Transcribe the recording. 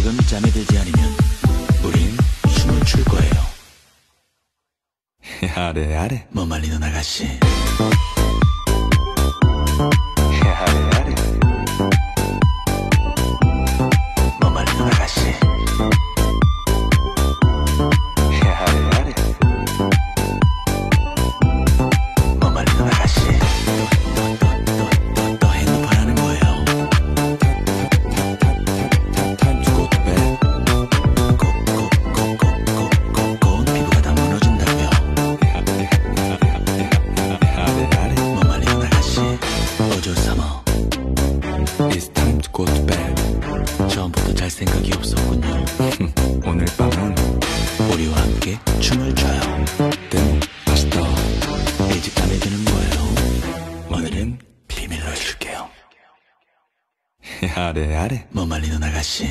지금 잠이 들지 않으면 우린 춤을 출 거예요. 아래 아래 뭐 말리는 아가씨. Bed 처음부터 잘 생각이 없었군요. 오늘 밤은 우리와 함께 춤을 춰요. 데모 맛있다 일찍 잠에 드는 거예요. 오늘은 비밀로 해줄게요. 아래 아래 뭐 말리는 아가씨.